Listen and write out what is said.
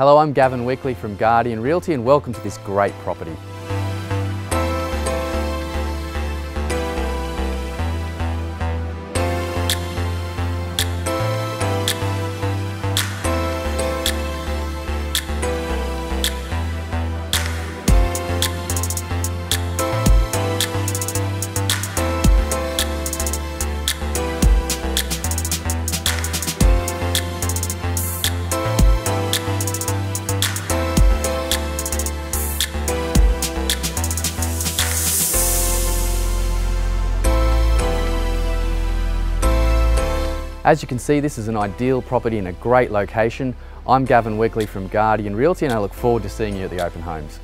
Hello, I'm Gavin Wickley from Guardian Realty and welcome to this great property. As you can see, this is an ideal property in a great location. I'm Gavin Wickley from Guardian Realty and I look forward to seeing you at the open homes.